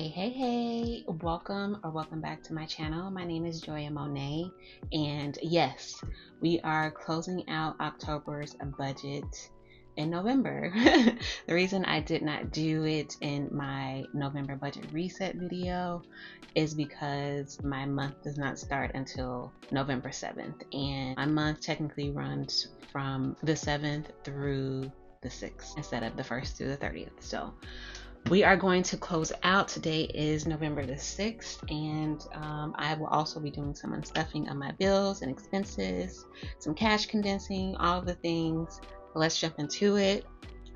Hey, hey, hey, welcome or welcome back to my channel. My name is Joya Monet, and yes, we are closing out October's budget in November. the reason I did not do it in my November budget reset video is because my month does not start until November 7th, and my month technically runs from the 7th through the 6th instead of the 1st through the 30th. So we are going to close out. Today is November the 6th, and um, I will also be doing some unstuffing of my bills and expenses, some cash condensing, all the things. Let's jump into it.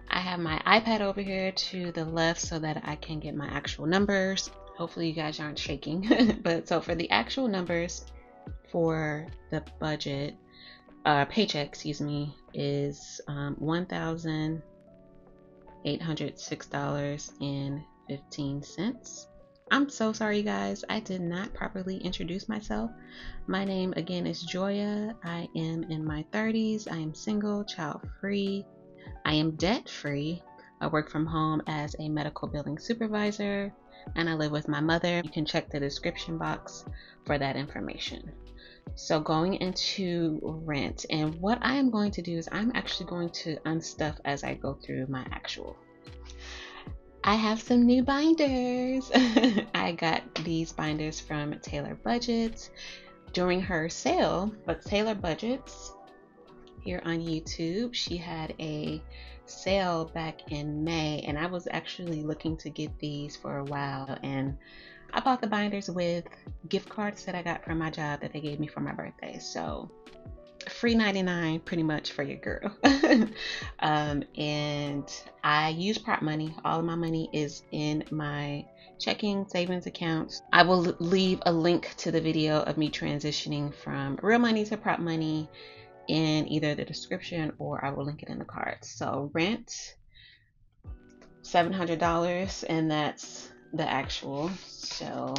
I have my iPad over here to the left so that I can get my actual numbers. Hopefully, you guys aren't shaking. but so, for the actual numbers for the budget, uh, paycheck, excuse me, is um, 1,000. $806.15. I'm so sorry, you guys. I did not properly introduce myself. My name again is Joya. I am in my 30s. I am single, child free. I am debt free. I work from home as a medical billing supervisor and I live with my mother. You can check the description box for that information. So going into rent and what I am going to do is I'm actually going to unstuff as I go through my actual. I have some new binders. I got these binders from Taylor Budgets during her sale, but Taylor Budgets here on YouTube, she had a sale back in May and I was actually looking to get these for a while and I bought the binders with gift cards that I got from my job that they gave me for my birthday. So free 99 pretty much for your girl. um, and I use prop money. All of my money is in my checking savings accounts. I will leave a link to the video of me transitioning from real money to prop money in either the description or I will link it in the cards. So rent $700 and that's the actual. So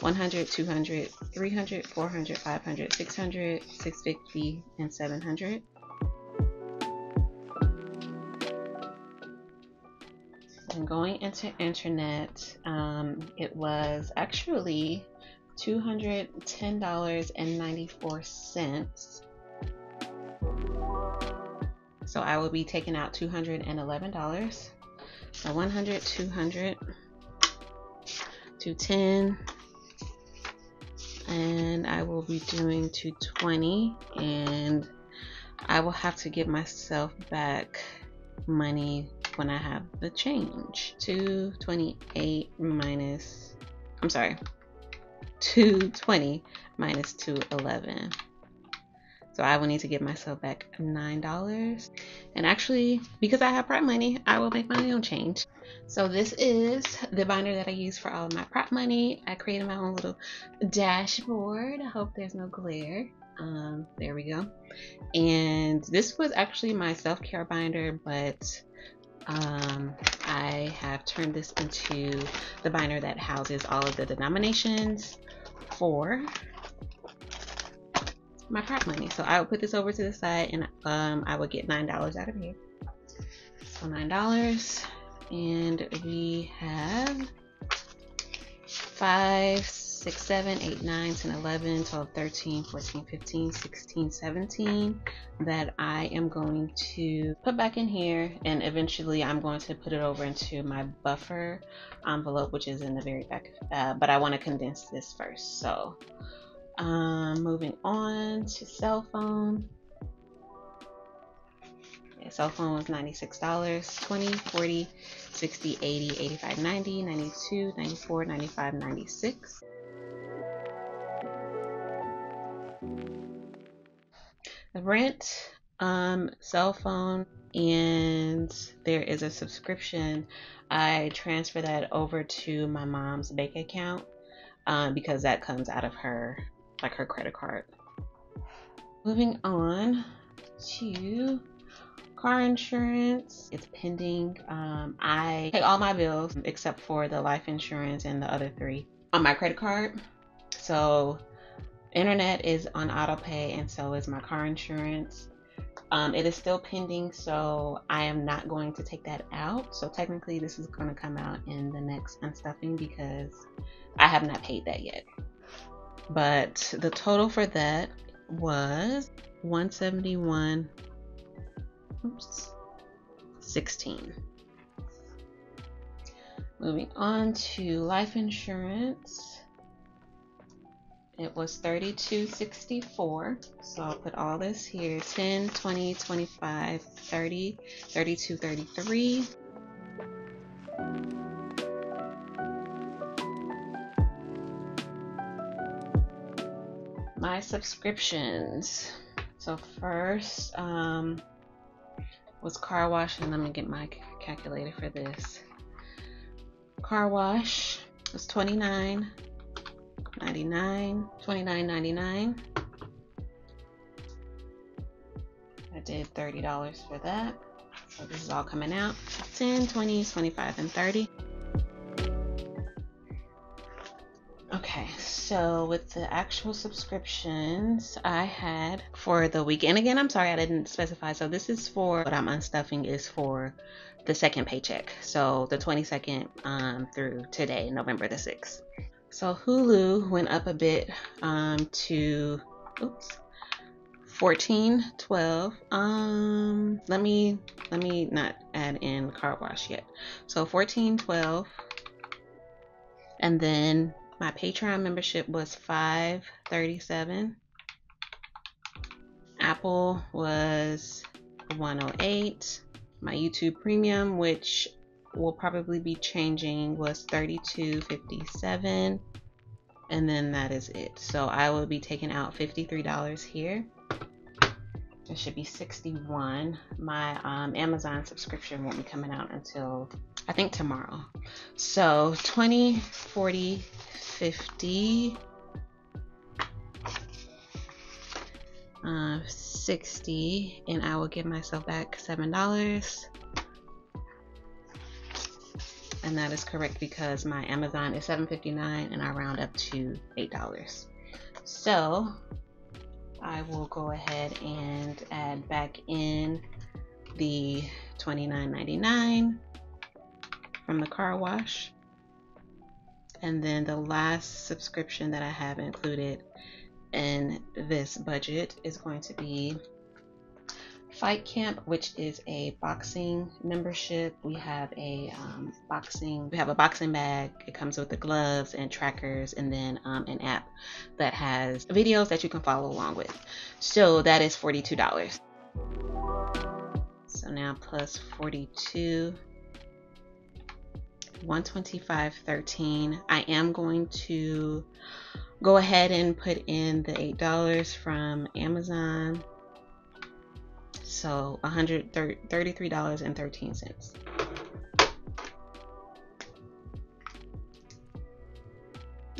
100, 200, 300, 400, 500, 600, 650, and 700. And going into internet, um, it was actually $210.94. So I will be taking out $211. So 100, 200, 210, and I will be doing 220 and I will have to give myself back money when I have the change. 228 minus I'm sorry 220 minus 211 so I will need to give myself back $9 and actually because I have prop money I will make my own change so this is the binder that I use for all of my prop money. I created my own little dashboard. I hope there's no glare. Um, there we go. And this was actually my self-care binder, but um, I have turned this into the binder that houses all of the denominations for my prop money. So I will put this over to the side and um, I will get $9 out of here. So $9 and we have 5 6 7 8 9 10 11 12 13 14 15 16 17 that i am going to put back in here and eventually i'm going to put it over into my buffer envelope which is in the very back uh, but i want to condense this first so um moving on to cell phone. Yeah, cell phone was $96 20 40 60 80 85 90 92 94 95 96 the rent um cell phone and there is a subscription. I transfer that over to my mom's bank account um, because that comes out of her like her credit card. Moving on to car insurance. It's pending. Um, i pay all my bills except for the life insurance and the other three on my credit card. So internet is on auto pay and so is my car insurance. Um, it is still pending, so I am not going to take that out. So technically, this is going to come out in the next unstuffing because I have not paid that yet. But the total for that was 171 oops 16 moving on to life insurance. It was 3264 so I'll put all this here. 10 20 25 30 32 33 my subscriptions. So first um was car wash and let me get my calculator for this. Car wash was 29 99 29.99 I did $30 for that. So this is all coming out. 10 20 25 and 30 so with the actual subscriptions I had for the week and again I'm sorry I didn't specify so this is for what I'm unstuffing is for the second paycheck. So the 22nd um, through today November the 6th so Hulu went up a bit um, to oops 14 12 um let me let me not add in car wash yet. So 14 12 and then my patreon membership was 537 apple was 108 my youtube premium which will probably be changing was 32.57 and then that is it. So I will be taking out $53 here. It should be 61 my um, Amazon subscription won't be coming out until I think tomorrow. So 20 40 50 uh, 60 and I will give myself back seven dollars. And that is correct because my Amazon is $7.59 and I round up to $8. So I will go ahead and add back in the $29.99 from the car wash. And then the last subscription that I have included in this budget is going to be Fight Camp, which is a boxing membership. We have a um, boxing, we have a boxing bag. It comes with the gloves and trackers, and then um, an app that has videos that you can follow along with. So that is forty-two dollars. So now plus forty-two. 125.13 I am going to go ahead and put in the $8 from Amazon so $133.13.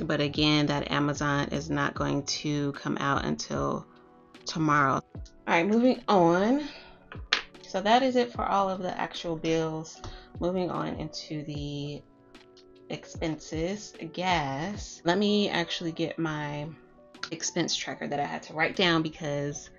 But again, that Amazon is not going to come out until tomorrow. All right, moving on. So that is it for all of the actual bills. Moving on into the expenses, gas. Let me actually get my expense tracker that I had to write down because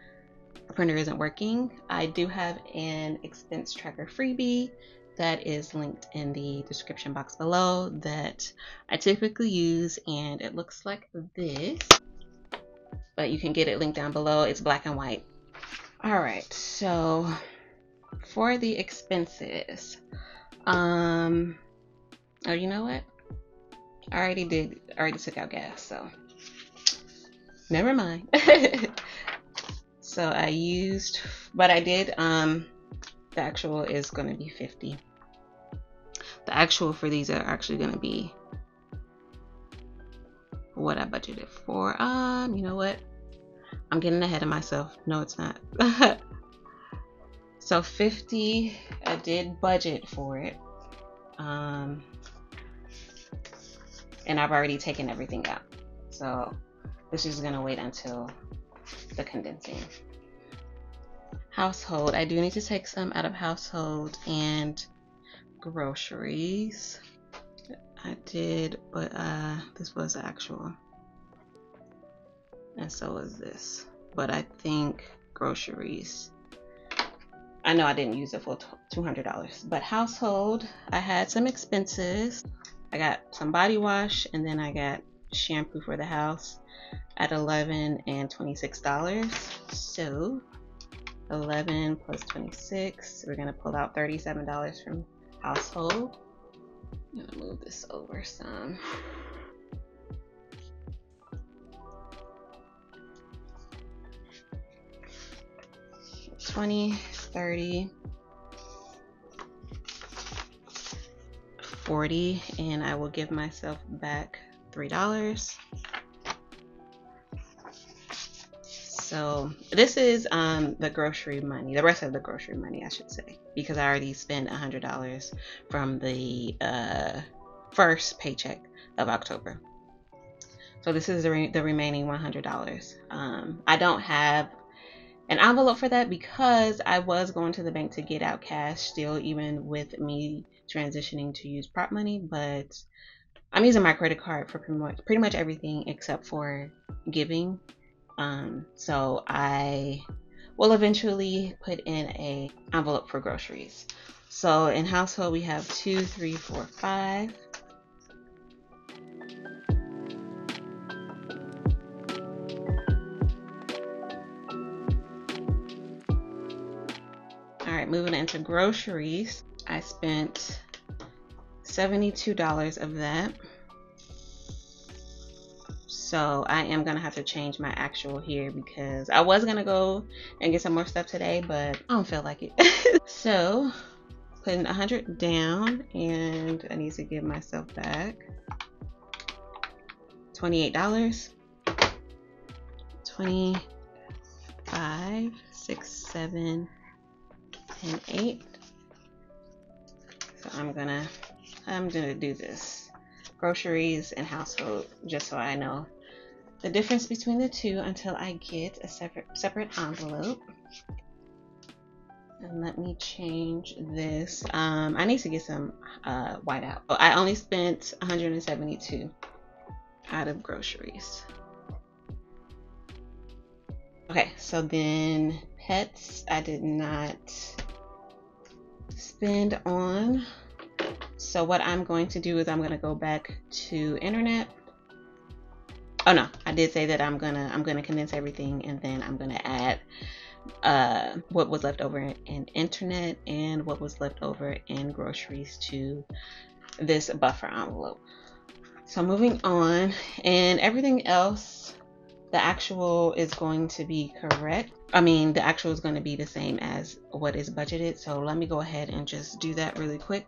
the printer isn't working, I do have an expense tracker freebie that is linked in the description box below that I typically use and it looks like this but you can get it linked down below. It's black and white. All right so for the expenses um oh you know what? I already did I already took out gas so. Never mind. So I used but I did um the actual is going to be 50 the actual for these are actually going to be what I budgeted for. Um you know what? I'm getting ahead of myself. No it's not so 50 I did budget for it um and I've already taken everything out so this is gonna wait until the condensing. Household. I do need to take some out of household and groceries. I did, but uh, this was actual. And so is this. But I think groceries I know I didn't use it for $200, but household, I had some expenses. I got some body wash and then I got shampoo for the house at 11 and $26. So 11 plus 26, we're gonna pull out $37 from household. I'm gonna move this over some. 20, 30, 40, and I will give myself back $3. So this is um, the grocery money, the rest of the grocery money, I should say, because I already spent $100 from the uh, first paycheck of October. So this is the, re the remaining $100. Um, I don't have an envelope for that because I was going to the bank to get out cash still, even with me transitioning to use prop money. But I'm using my credit card for pretty much pretty much everything except for giving. Um, so I will eventually put in a envelope for groceries. So in household we have two, three, four, five. Moving into groceries, I spent $72 of that. So I am gonna have to change my actual here because I was gonna go and get some more stuff today, but I don't feel like it. so putting 100 down and I need to give myself back $28. 25, 6, 7, and 8 so I'm gonna I'm gonna do this. Groceries and household just so I know the difference between the two until I get a separate separate envelope. And let me change this. Um, I need to get some uh, white out. Oh, I only spent 172 out of groceries. Okay so then pets I did not spend on. So what I'm going to do is I'm going to go back to internet. Oh no, I did say that I'm gonna I'm gonna condense everything and then I'm gonna add uh, what was left over in internet and what was left over in groceries to this buffer envelope. So moving on, and everything else the actual is going to be correct. I mean, the actual is going to be the same as what is budgeted. So let me go ahead and just do that really quick.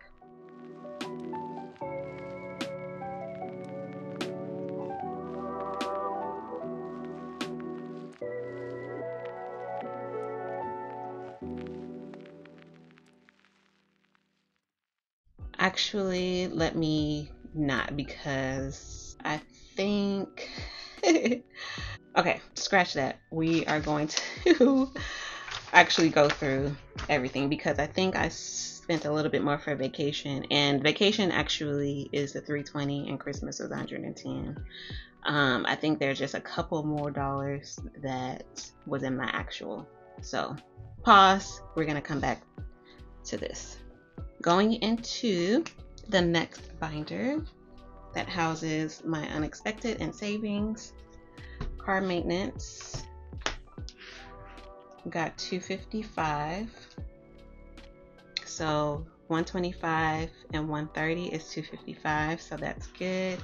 Actually, let me not because I think Okay, scratch that. We are going to actually go through everything because I think I spent a little bit more for vacation and vacation actually is the 320 and Christmas is 110. Um, I think there's just a couple more dollars that was in my actual. So pause. We're going to come back to this. Going into the next binder that houses my unexpected and savings car maintenance. Got 255 so 125 and 130 is 255 so that's good.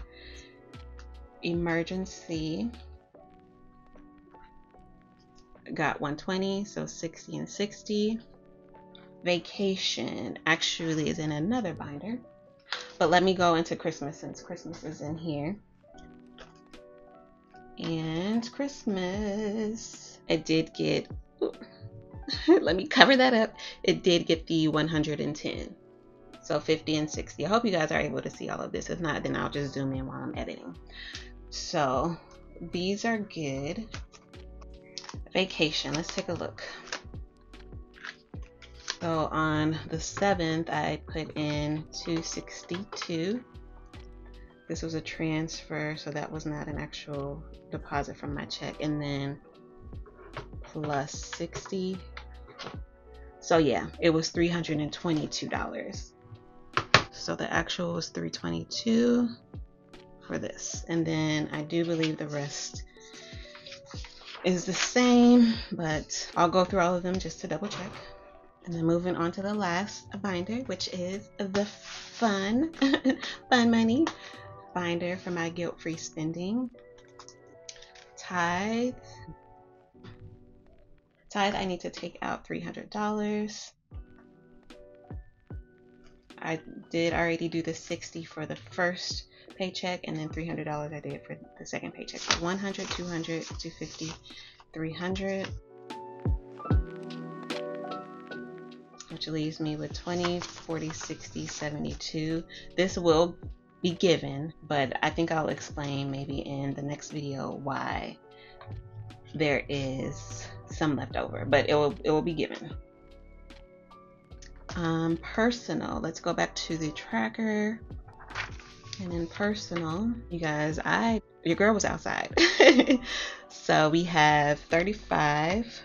Emergency. Got 120 so 60 and 60 vacation actually is in another binder but let me go into Christmas since Christmas is in here and Christmas. I did get, let me cover that up. It did get the 110. So 50 and 60. I hope you guys are able to see all of this. If not, then I'll just zoom in while I'm editing. So these are good. Vacation, let's take a look. So on the 7th, I put in 262 this was a transfer, so that was not an actual deposit from my check. And then plus 60 So yeah, it was $322. So the actual was 322 for this. And then I do believe the rest is the same, but I'll go through all of them just to double check. And then moving on to the last binder, which is the fun, fun money binder for my guilt-free spending. Tithe. Tithe, I need to take out $300. I did already do the 60 for the first paycheck and then $300 I did for the second paycheck. So 100, 200, 250, 300. Which leaves me with 20, 40, 60, 72. This will be given, but I think I'll explain maybe in the next video why there is some left over, but it will it will be given. Um, personal. Let's go back to the tracker. And in personal, you guys, I your girl was outside. so we have 35.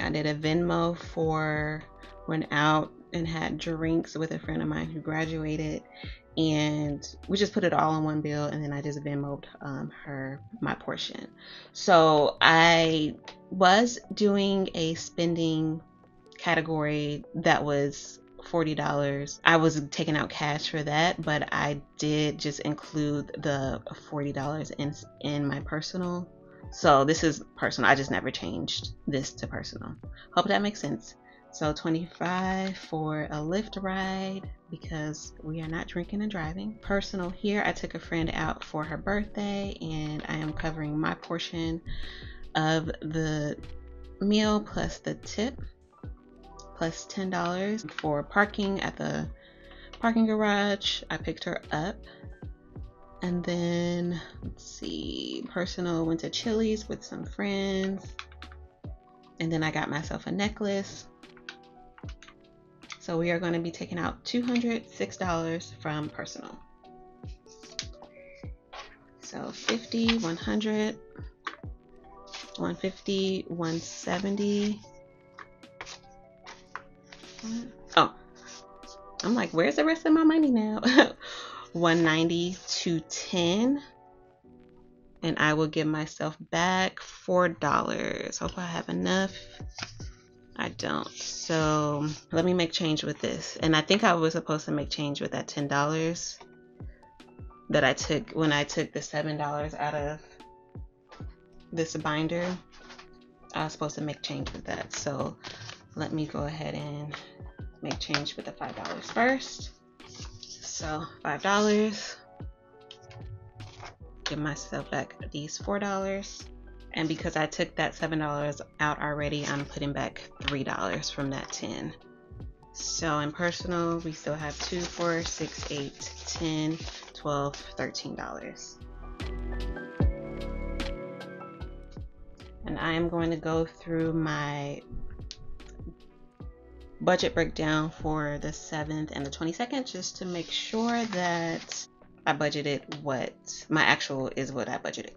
I did a Venmo for went out and had drinks with a friend of mine who graduated and we just put it all in one bill and then I just Venmoed um, her my portion. So I was doing a spending category that was $40. I was taking out cash for that, but I did just include the $40 in in my personal. So this is personal. I just never changed this to personal. Hope that makes sense. So 25 for a Lyft ride because we are not drinking and driving. Personal here, I took a friend out for her birthday and I am covering my portion of the meal plus the tip plus $10 for parking at the parking garage. I picked her up. And then, let's see, personal went to Chili's with some friends. And then I got myself a necklace. So we are going to be taking out $206 from personal. So 50, 100, 150, 170, Oh, I'm like, where's the rest of my money now? 190 to 10 and I will give myself back four dollars. Hope I have enough. I don't. So let me make change with this. And I think I was supposed to make change with that ten dollars that I took when I took the seven dollars out of this binder. I was supposed to make change with that. So let me go ahead and make change with the five dollars first so five dollars give myself back these four dollars and because I took that seven dollars out already I'm putting back three dollars from that 10 so in personal we still have two four six eight ten twelve thirteen dollars and I am going to go through my budget breakdown for the 7th and the 22nd just to make sure that I budgeted what my actual is what I budgeted.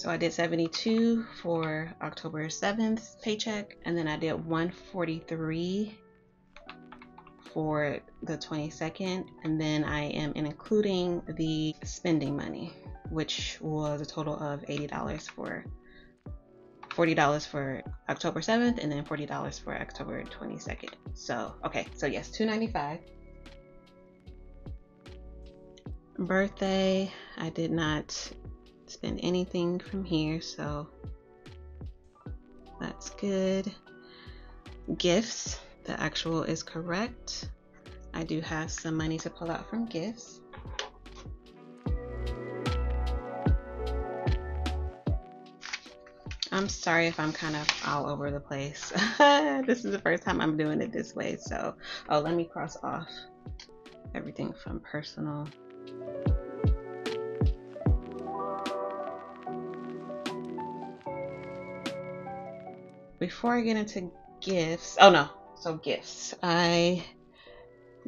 So I did 72 for October 7th paycheck and then I did 143 for the 22nd and then I am including the spending money which was a total of $80 for $40 for October 7th and then $40 for October 22nd. So, okay, so yes, 295 Birthday, I did not spend anything from here, so that's good. Gifts, the actual is correct. I do have some money to pull out from gifts. I'm sorry if I'm kind of all over the place. this is the first time I'm doing it this way. So, oh, let me cross off everything from personal. Before I get into gifts, oh no, so gifts. I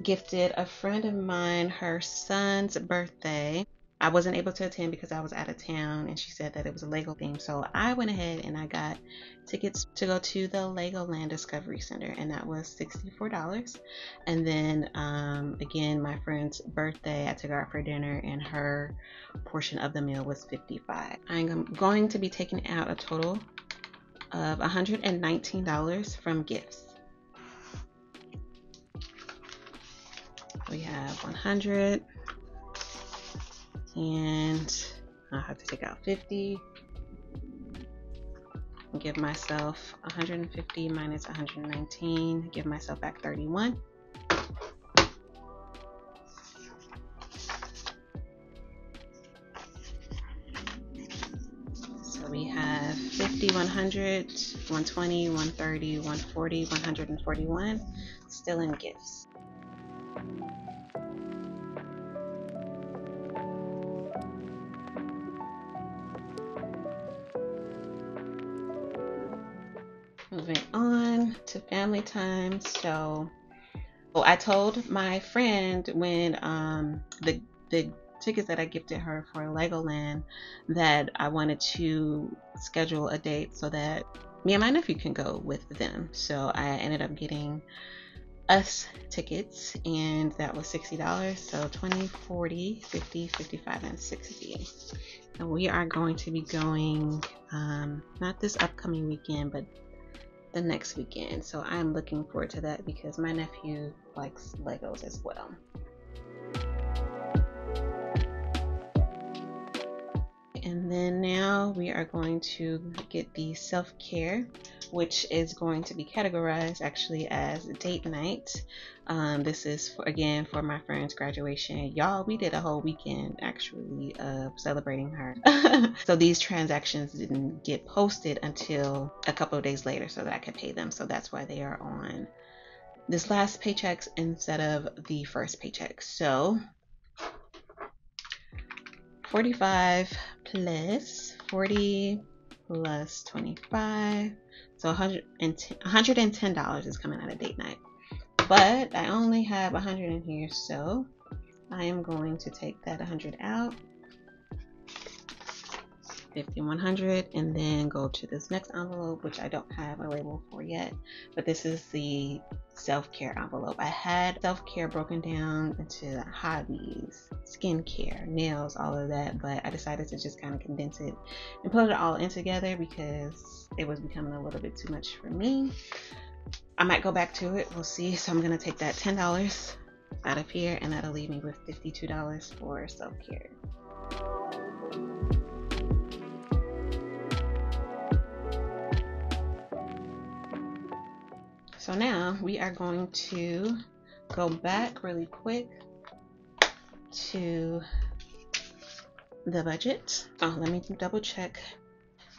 gifted a friend of mine her son's birthday I wasn't able to attend because I was out of town and she said that it was a Lego theme. So I went ahead and I got tickets to go to the Legoland Discovery Center and that was $64. And then um, again, my friend's birthday, I took her out for dinner and her portion of the meal was 55. I'm going to be taking out a total of $119 from gifts. We have 100 and I'll have to take out 50 give myself 150 minus 119 give myself back 31 100 120 130 140 141 still in gifts. Moving on to family time. So well, i told my friend when um the the tickets that i gifted her for legoland that i wanted to schedule a date so that me and my nephew can go with them so i ended up getting us tickets and that was $60 so 20 40 50 55 and 60 and we are going to be going um, not this upcoming weekend but the next weekend. So I'm looking forward to that because my nephew likes Legos as well. Then now we are going to get the self care which is going to be categorized actually as date night. Um, this is for, again for my friend's graduation. Y'all, we did a whole weekend actually of celebrating her. so these transactions didn't get posted until a couple of days later so that I could pay them. So that's why they are on this last paychecks instead of the first paycheck. So 45 plus 40 plus 25 so $110 is coming out of date night. But I only have 100 in here, so I am going to take that 100 out 5100 and then go to this next envelope which I don't have a label for yet but this is the self-care envelope. I had self-care broken down into hobbies skincare nails all of that but I decided to just kind of condense it and put it all in together because it was becoming a little bit too much for me. I might go back to it. We'll see. So I'm gonna take that $10 out of here and that'll leave me with $52 for self-care So now we are going to go back really quick to the budget. Oh, let me double check.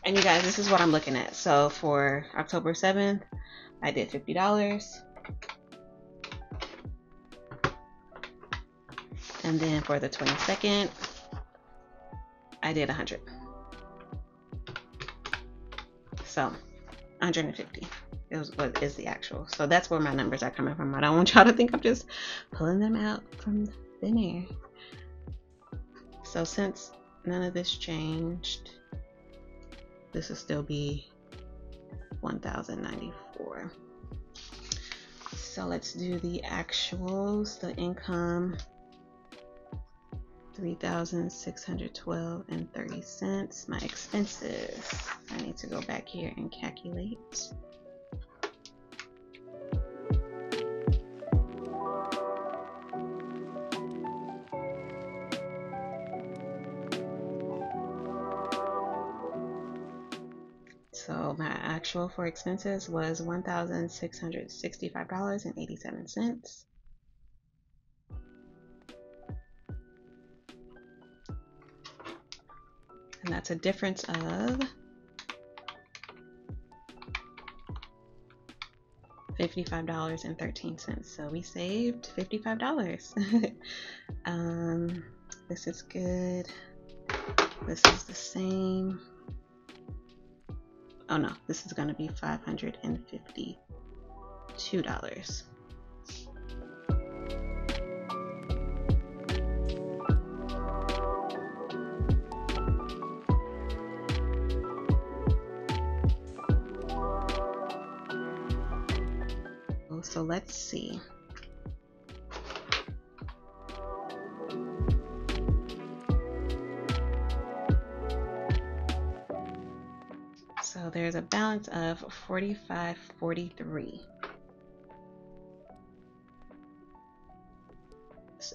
And you guys, this is what I'm looking at. So for October 7th, I did $50. And then for the 22nd, I did 100. So 150 is what is the actual. So that's where my numbers are coming from. I don't want y'all to think I'm just pulling them out from thin air. So since none of this changed, this will still be 1094. So let's do the actuals, the income 3612 and 30 cents. My expenses, I need to go back here and calculate. So my actual for expenses was $1,665.87. And that's a difference of $55.13. So we saved $55. um, this is good. This is the same Oh no, this is going to be $552. So let's see. Balance of 45.43.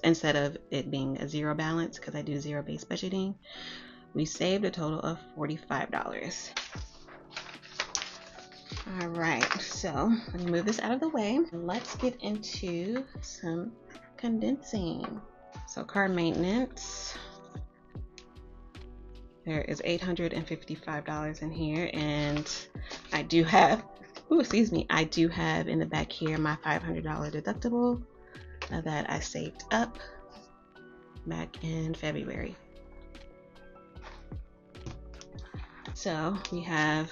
Instead of it being a zero balance, because I do zero based budgeting, we saved a total of $45. All right, so let me move this out of the way. Let's get into some condensing. So car maintenance, there is $855 in here and I do have, oh excuse me, I do have in the back here my $500 deductible uh, that I saved up back in February. So we have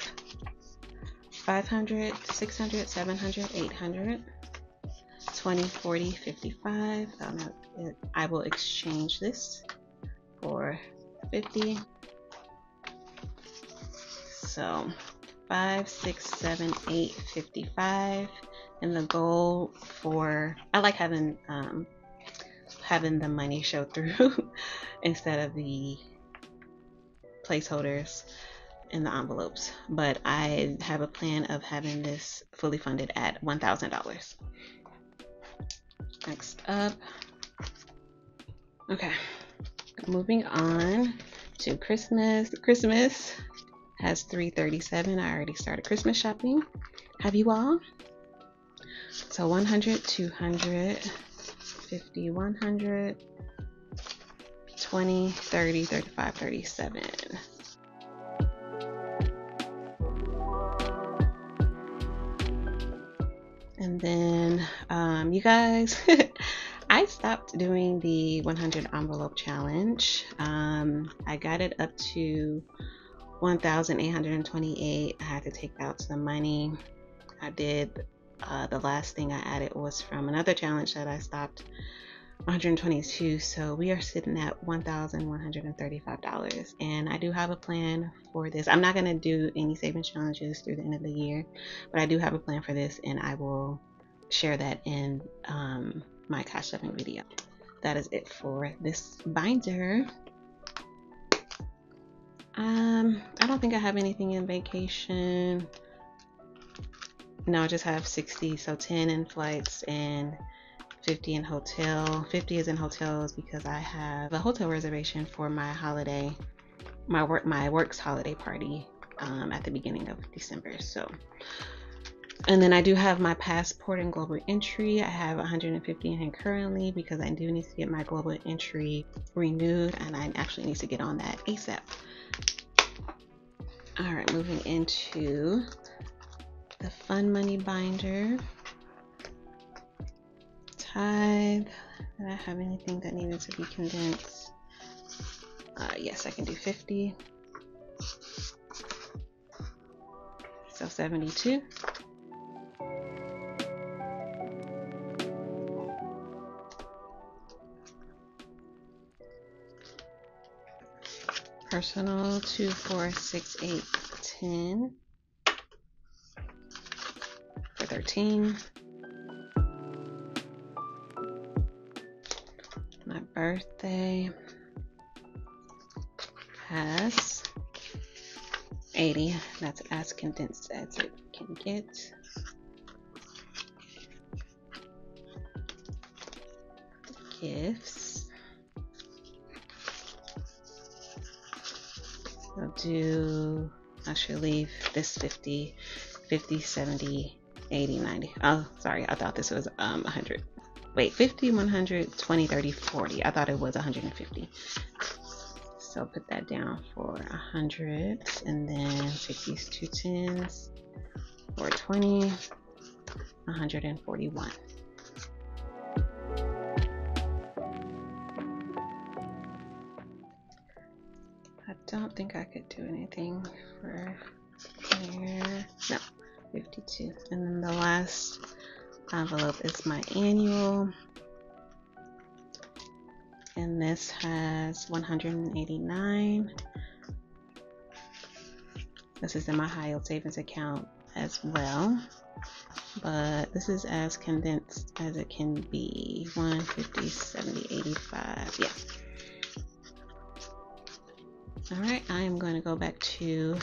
500, 600, 700, 800, 20, 40, 55. I will exchange this for 50. So 5, 6, 7, 8, 55. And the goal for, I like having, um, having the money show through instead of the placeholders in the envelopes, but I have a plan of having this fully funded at $1,000. Next up, okay, moving on to Christmas. Christmas has 337. I already started Christmas shopping. Have you all? So 100, 200, 50, 100, 20, 30, 35, 37. And then, um, you guys, I stopped doing the 100 envelope challenge. Um, I got it up to 1,828. I had to take out some money. I did, uh, the last thing I added was from another challenge that I stopped 122 so we are sitting at $1,135 and I do have a plan for this I'm not going to do any savings challenges through the end of the year but I do have a plan for this and I will share that in um, my cash shopping video that is it for this binder um I don't think I have anything in vacation. No I just have 60 so 10 in flights and 50 in hotel. 50 is in hotels because I have a hotel reservation for my holiday my work my works holiday party um, at the beginning of December so. And then I do have my passport and global entry. I have 150 in currently because I do need to get my global entry renewed and I actually need to get on that ASAP all right moving into the fun money binder tithe. Did I have anything that needed to be condensed? Uh, yes, I can do 50. So 72. Personal 2, 4, 6, 8, 10 for 13. My birthday has 80. That's as condensed as it can get. Gifts. Do, I should leave this 50, 50, 70, 80, 90. Oh, sorry, I thought this was um 100 wait 50 100 20 30 40 i thought it was 150 so put that down for 100 and then take these two tens for 20 141 don't think I could do anything for here. No, 52. And then the last envelope is my annual. And this has 189 this is in my high yield savings account as well. But this is as condensed as it can be. 150 70 85 yeah all right i am going to go back to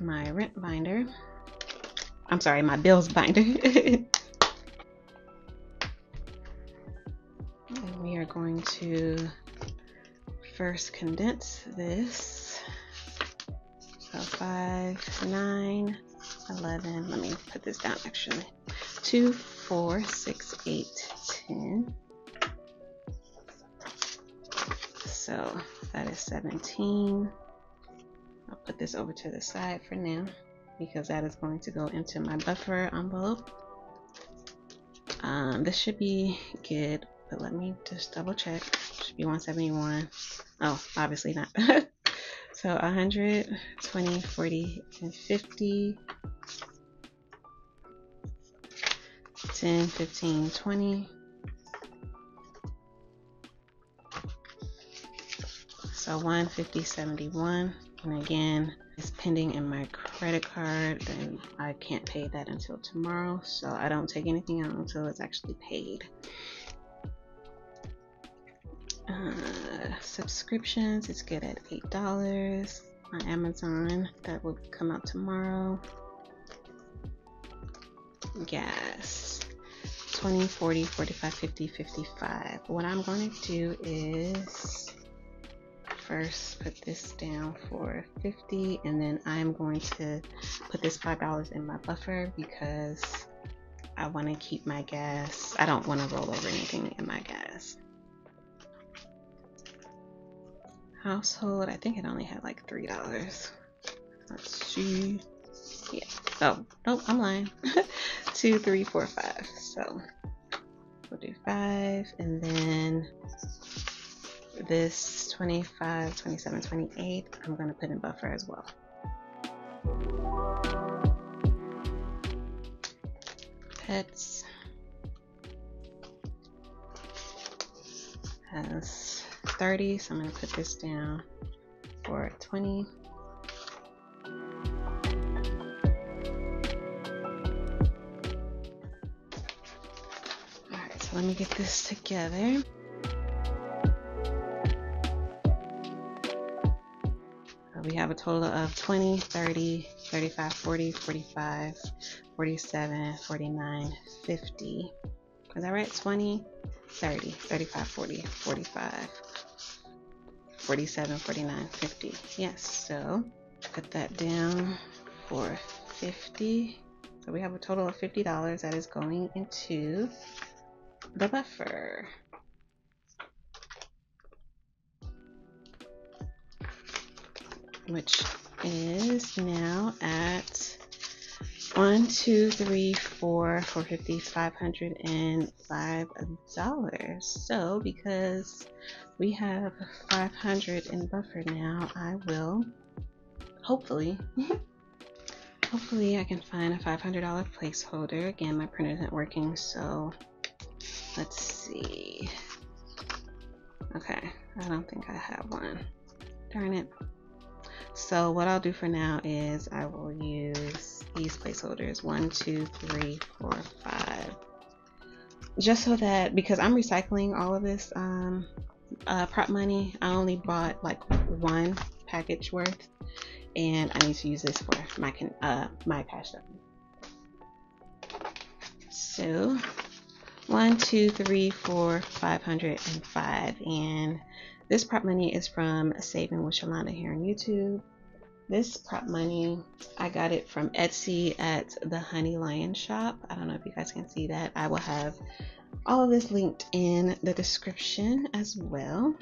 my rent binder. I'm sorry my bills binder. And we are going to first condense this. So 5 9 11 let me put this down actually. 2 4 6 8 10 so that is 17 I'll put this over to the side for now because that is going to go into my buffer envelope. Um, this should be good but let me just double check. Should be 171 oh obviously not. So 100 20 40 and 50 10 15 20 so 150 71 and again it's pending in my credit card and I can't pay that until tomorrow so I don't take anything out until it's actually paid. Uh, subscriptions it's good at eight dollars. On Amazon that will come out tomorrow. Gas 20 40 45 50 55 what I'm going to do is first put this down for 50 and then I'm going to put this $5 in my buffer because I want to keep my gas. I don't want to roll over anything in my gas. Household, I think it only had like $3. Let's see. Yeah. Oh, nope, I'm lying. Two, three, four, five. So we'll do five and then this 25, 27, 28, I'm going to put in buffer as well. Pets has 30, so I'm going to put this down for 20. Alright, so let me get this together. We have a total of 20, 30, 35, 40, 45, 47, 49, 50. Is that right? 20, 30, 35, 40, 45, 47, 49, 50. Yes, so put that down for 50. So we have a total of $50 that is going into the buffer. Which is now at one, two, three, four, four fifty, five hundred and five dollars. So because we have five hundred in buffer now, I will hopefully hopefully I can find a five hundred dollar placeholder. Again, my printer isn't working, so let's see. Okay, I don't think I have one. Darn it. So what I'll do for now is I will use these placeholders one, two, three, four, five, just so that because I'm recycling all of this um, uh, prop money, I only bought like one package worth, and I need to use this for my uh, my cash. So one, two, three, four, five hundred and five, and this prop money is from Saving with Shalonda here on YouTube. This prop money, I got it from Etsy at the Honey Lion shop. I don't know if you guys can see that. I will have all of this linked in the description as well.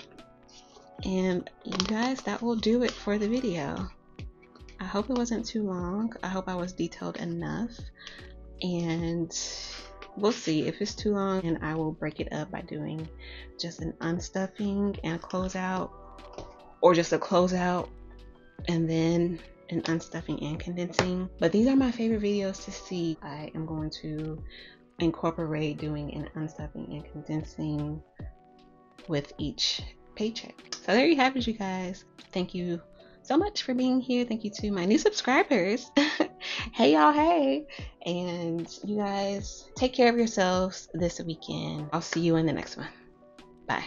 And you guys, that will do it for the video. I hope it wasn't too long. I hope I was detailed enough. And we'll see. If it's too long and I will break it up by doing just an unstuffing and a closeout or just a closeout and then an unstuffing and condensing. But these are my favorite videos to see. I am going to incorporate doing an unstuffing and condensing with each paycheck. So there you have it you guys. Thank you so much for being here. Thank you to my new subscribers. hey, y'all, hey. And you guys take care of yourselves this weekend. I'll see you in the next one. Bye.